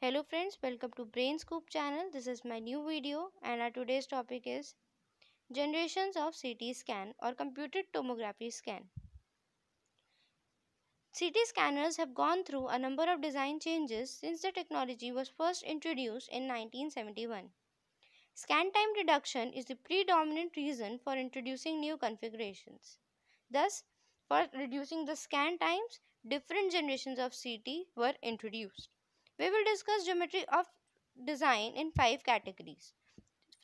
Hello friends, welcome to Brain Scoop channel. This is my new video and our today's topic is generations of CT scan or computed tomography scan. CT scanners have gone through a number of design changes since the technology was first introduced in 1971. Scan time reduction is the predominant reason for introducing new configurations. Thus, for reducing the scan times, different generations of CT were introduced. We will discuss geometry of design in five categories.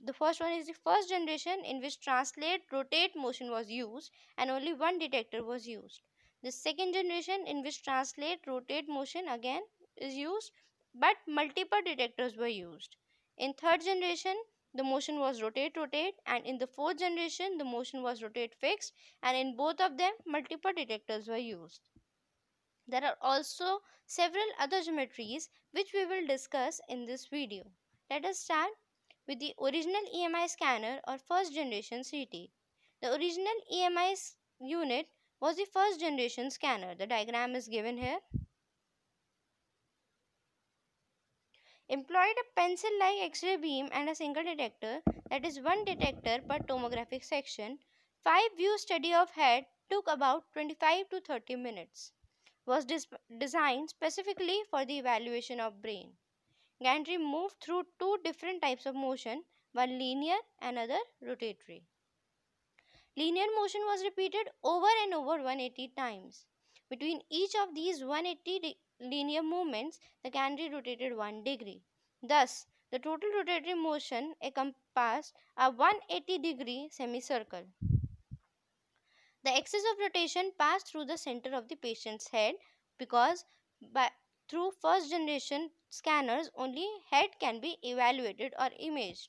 The first one is the first generation in which translate rotate motion was used and only one detector was used. The second generation in which translate rotate motion again is used but multiple detectors were used. In third generation the motion was rotate rotate and in the fourth generation the motion was rotate fixed and in both of them multiple detectors were used. There are also several other geometries which we will discuss in this video. Let us start with the original EMI scanner or first generation CT. The original EMI unit was the first generation scanner. The diagram is given here. Employed a pencil-like X-ray beam and a single detector that is one detector per tomographic section. Five view study of head took about 25 to 30 minutes was designed specifically for the evaluation of brain. Gantry moved through two different types of motion, one linear and other rotatory. Linear motion was repeated over and over 180 times. Between each of these 180 linear movements, the gantry rotated 1 degree. Thus, the total rotatory motion encompassed a 180 degree semicircle. The axis of rotation passed through the center of the patient's head because by, through first generation scanners only head can be evaluated or imaged.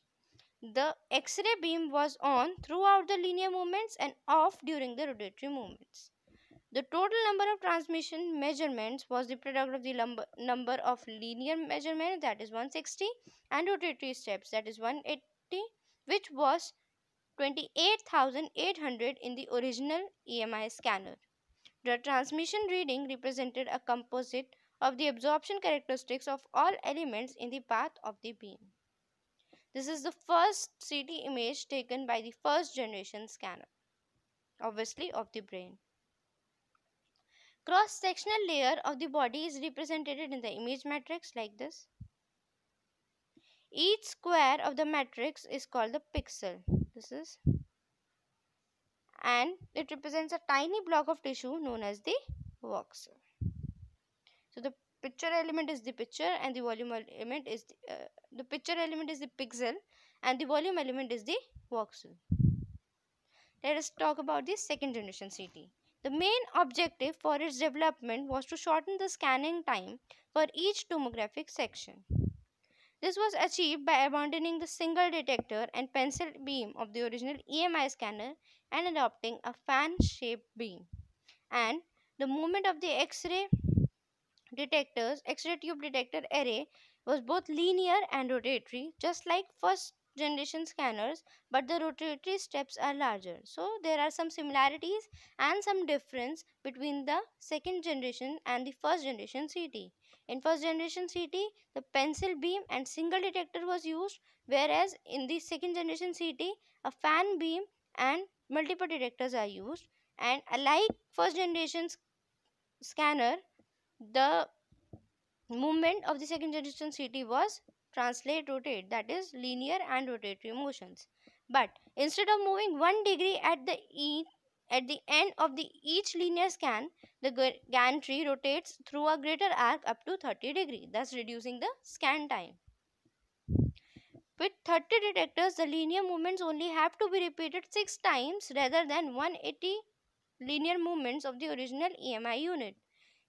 The X-ray beam was on throughout the linear movements and off during the rotatory movements. The total number of transmission measurements was the product of the number of linear measurements that is 160 and rotatory steps that is 180 which was 28,800 in the original EMI scanner. The transmission reading represented a composite of the absorption characteristics of all elements in the path of the beam. This is the first CT image taken by the first generation scanner, obviously of the brain. Cross-sectional layer of the body is represented in the image matrix like this. Each square of the matrix is called the pixel this is. And it represents a tiny block of tissue known as the voxel. So the picture element is the picture and the volume element is the, uh, the picture element is the pixel and the volume element is the voxel. Let us talk about the second generation ct the main objective for its development was to shorten the scanning time for each tomographic section this was achieved by abandoning the single detector and pencil beam of the original EMI scanner and adopting a fan-shaped beam. And the movement of the X-ray detectors, X-ray tube detector array was both linear and rotatory, just like first generation scanners but the rotatory steps are larger so there are some similarities and some difference between the second generation and the first generation CT in first generation CT, the pencil beam and single detector was used, whereas in the second generation CT, a fan beam and multiple detectors are used. And alike first generation scanner, the movement of the second generation CT was translate rotate that is linear and rotatory motions. But instead of moving 1 degree at the each at the end of the each linear scan, the gantry rotates through a greater arc up to 30 degree, thus reducing the scan time. With 30 detectors, the linear movements only have to be repeated 6 times rather than 180 linear movements of the original EMI unit.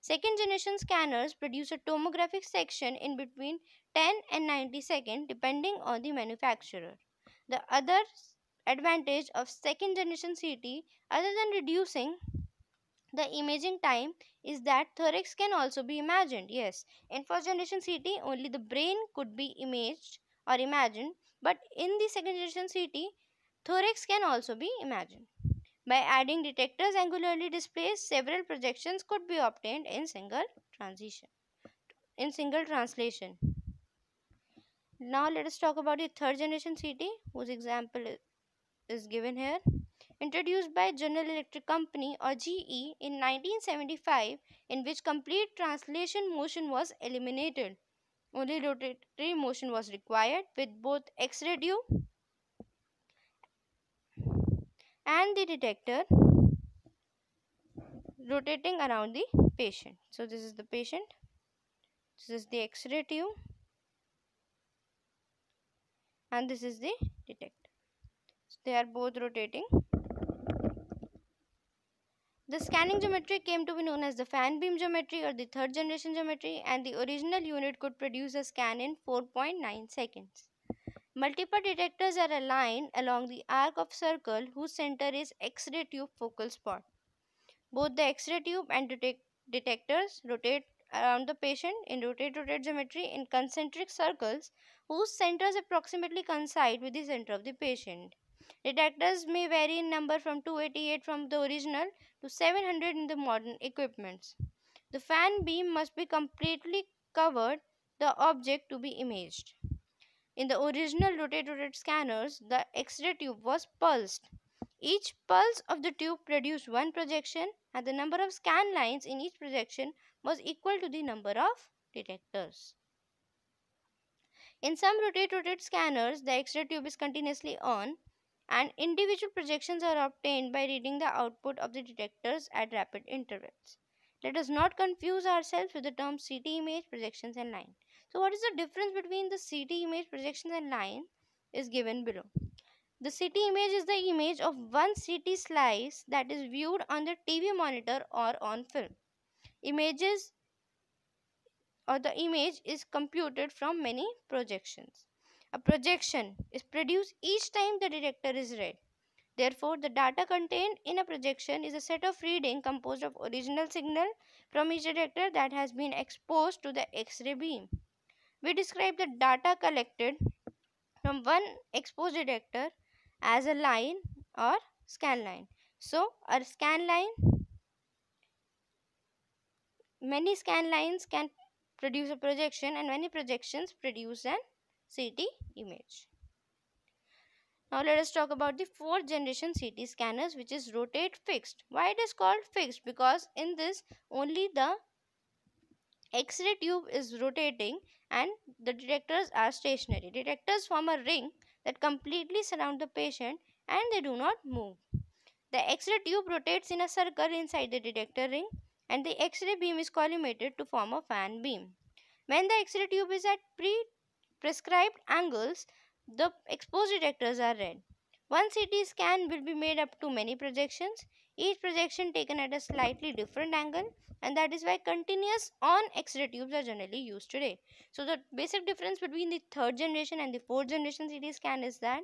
Second generation scanners produce a tomographic section in between 10 and 90 seconds depending on the manufacturer. The other advantage of second generation CT other than reducing the imaging time is that thorax can also be imagined. Yes, in first generation CT only the brain could be imaged or imagined but in the second generation CT thorax can also be imagined. By adding detectors angularly displaced, several projections could be obtained in single transition in single translation. Now let us talk about the third generation CT whose example is given here. Introduced by General Electric Company or GE in 1975 in which complete translation motion was eliminated. Only rotatory motion was required with both X-ray tube and the detector rotating around the patient. So this is the patient. This is the X-ray tube and this is the detector. They are both rotating. The scanning geometry came to be known as the fan beam geometry or the third generation geometry and the original unit could produce a scan in 4.9 seconds. Multiple detectors are aligned along the arc of circle whose center is X-ray tube focal spot. Both the X-ray tube and detect detectors rotate around the patient in rotate-rotate geometry in concentric circles whose centers approximately coincide with the center of the patient. Detectors may vary in number from 288 from the original to 700 in the modern equipments. The fan beam must be completely covered the object to be imaged. In the original rotate-rotate scanners, the X-ray tube was pulsed. Each pulse of the tube produced one projection and the number of scan lines in each projection was equal to the number of detectors. In some rotate-rotate scanners, the X-ray tube is continuously on and individual projections are obtained by reading the output of the detectors at rapid intervals. Let us not confuse ourselves with the terms CT image, projections and line. So what is the difference between the CT image, projections and line is given below. The CT image is the image of one CT slice that is viewed on the TV monitor or on film. Images or the image is computed from many projections. A projection is produced each time the detector is read. Therefore, the data contained in a projection is a set of reading composed of original signal from each detector that has been exposed to the X-ray beam. We describe the data collected from one exposed detector as a line or scan line. So, a scan line many scan lines can produce a projection and many projections produce an CT image. Now let us talk about the fourth generation CT scanners which is rotate fixed. Why it is called fixed? Because in this only the X-ray tube is rotating and the detectors are stationary. Detectors form a ring that completely surround the patient and they do not move. The X-ray tube rotates in a circle inside the detector ring and the X-ray beam is collimated to form a fan beam. When the X-ray tube is at pre-prescribed angles, the exposed detectors are read. One CT scan will be made up to many projections, each projection taken at a slightly different angle and that is why continuous on X-ray tubes are generally used today. So the basic difference between the third generation and the fourth generation CT scan is that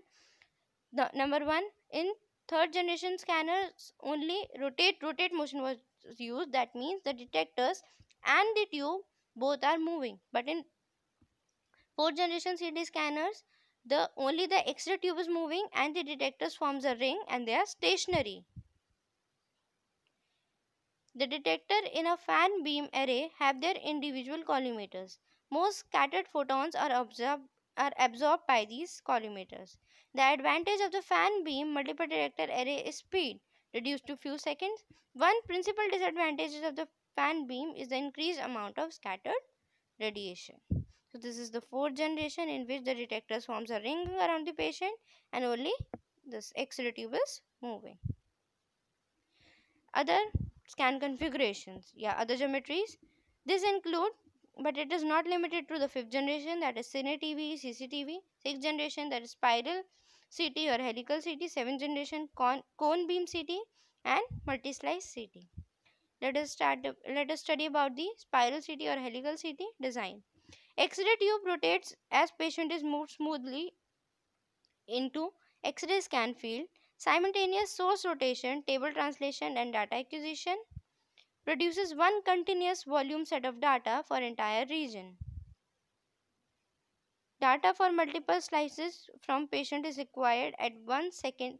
the number one in third generation scanners only rotate rotate motion was used that means the detectors and the tube both are moving but in fourth generation CT scanners the only the X-ray tube is moving and the detectors forms a ring and they are stationary. The detector in a fan beam array have their individual collimators. Most scattered photons are absorbed, are absorbed by these collimators. The advantage of the fan beam multiple detector array is speed, reduced to few seconds. One principal disadvantage of the fan beam is the increased amount of scattered radiation. So this is the fourth generation in which the detector forms a ring around the patient and only this X-ray tube is moving. Other scan configurations, yeah, other geometries. This include, but it is not limited to the fifth generation that is Cine CT, CCTV, sixth generation that is spiral CT or helical CT, seventh generation cone, cone beam CT and multi-slice CT. Let us start. Let us study about the spiral CT or helical CT design. X-ray tube rotates as patient is moved smoothly into X-ray scan field. Simultaneous source rotation, table translation and data acquisition produces one continuous volume set of data for entire region. Data for multiple slices from patient is required at 1 second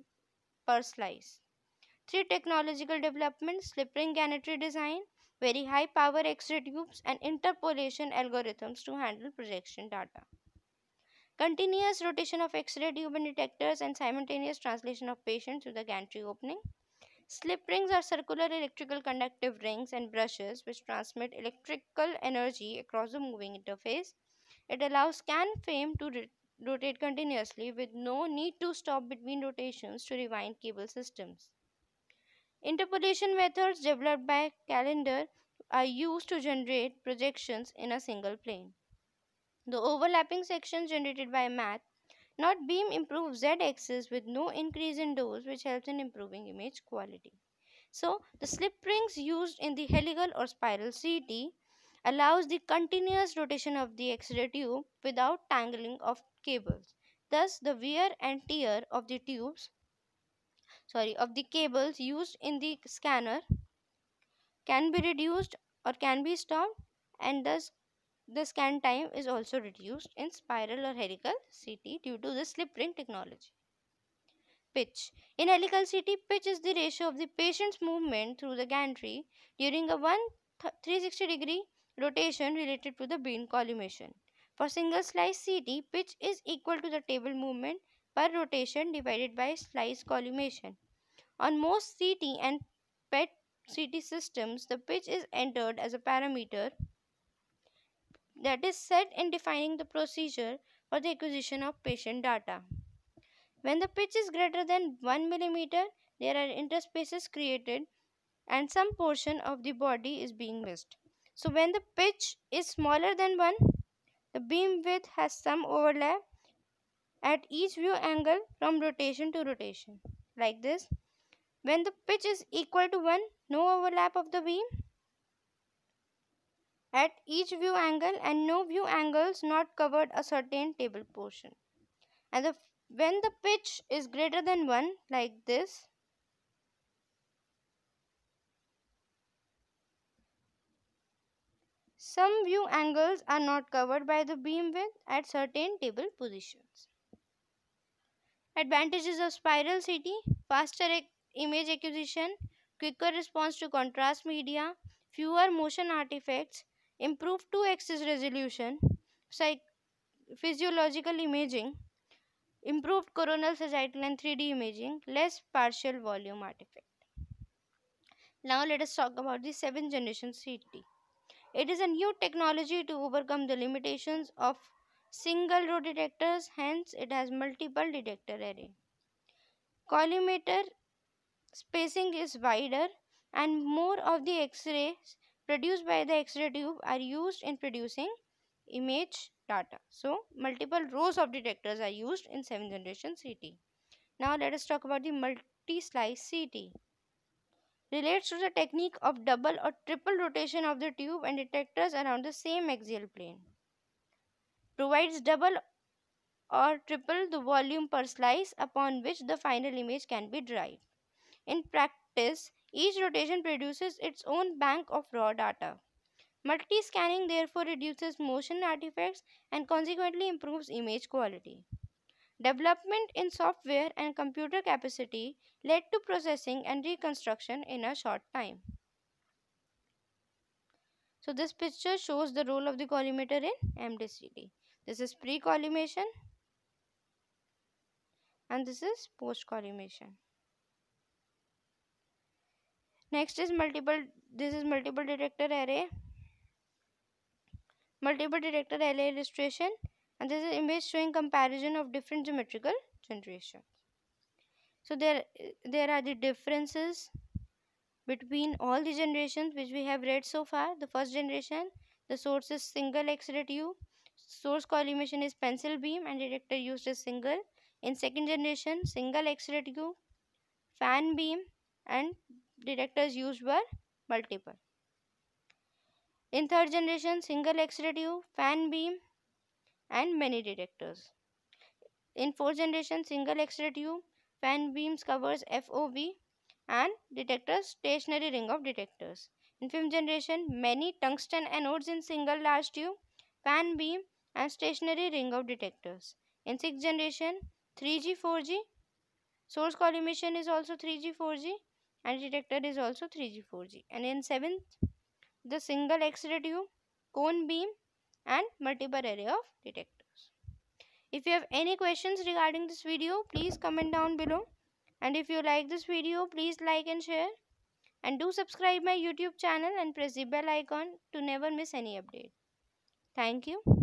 per slice. Three technological developments, slip ring gantry design, very high power X-ray tubes and interpolation algorithms to handle projection data. continuous rotation of X-ray tube and detectors and simultaneous translation of patient through the gantry opening. Slip rings are circular electrical conductive rings and brushes which transmit electrical energy across the moving interface. It allows scan frame to rotate continuously with no need to stop between rotations to rewind cable systems. Interpolation methods developed by Kalender are used to generate projections in a single plane. The overlapping sections generated by math not beam improve z-axis with no increase in dose which helps in improving image quality. So the slip rings used in the helical or spiral CT allows the continuous rotation of the X-ray tube without tangling of cables. Thus the wear and tear of the tubes sorry of the cables used in the scanner can be reduced or can be stopped and thus the scan time is also reduced in spiral or helical CT due to the slip ring technology. Pitch. In helical CT, pitch is the ratio of the patient's movement through the gantry during a 1 360 degree rotation related to the beam collimation. For single slice CT, pitch is equal to the table movement per rotation divided by slice collimation. On most CT and PET CT systems, the pitch is entered as a parameter that is set in defining the procedure for the acquisition of patient data. When the pitch is greater than 1 mm, there are interspaces created and some portion of the body is being missed. So when the pitch is smaller than 1, the beam width has some overlap at each view angle from rotation to rotation like this. When the pitch is equal to 1, no overlap of the beam at each view angle and no view angles not covered a certain table portion. And the, when the pitch is greater than 1 like this, some view angles are not covered by the beam width at certain table positions. Advantages of spiral CT, faster image acquisition, quicker response to contrast media, fewer motion artifacts, improved 2 axis resolution, physiological imaging, improved coronal sagittal and 3D imaging, less partial volume artifact. Now let us talk about the 7th generation CT. It is a new technology to overcome the limitations of single row detectors, hence it has multiple detector array. Collimator spacing is wider and more of the X-rays produced by the X-ray tube are used in producing image data. So, multiple rows of detectors are used in 7th generation CT. Now, let us talk about the multi-slice CT. Relates to the technique of double or triple rotation of the tube and detectors around the same axial plane. Provides double or triple the volume per slice upon which the final image can be derived. In practice, each rotation produces its own bank of raw data. Multi-scanning therefore reduces motion artifacts and consequently improves image quality. Development in software and computer capacity led to processing and reconstruction in a short time. So this picture shows the role of the collimator in MDCT. This is pre-collimation and this is post-collimation. Next is multiple, this is multiple detector array. Multiple detector array illustration and this is image showing comparison of different geometrical generations. So there, there are the differences between all the generations which we have read so far. The first generation, the source is single X-ray tube. Source collimation is pencil beam and detector used as single. In second generation, single X-ray tube, fan beam and detectors used were multiple. In third generation, single X-ray tube, fan beam and many detectors. In fourth generation, single X-ray tube, fan beams covers FOV and detectors, stationary ring of detectors. In fifth generation, many tungsten anodes in single large tube, fan beam and stationary ring of detectors. In sixth generation, 3G, 4G, source collimation is also 3G, 4G and detector is also 3G 4G and in 7th the single X-ray tube, cone beam and multiple array of detectors. If you have any questions regarding this video, please comment down below. And if you like this video, please like and share. And do subscribe my YouTube channel and press the bell icon to never miss any update. Thank you.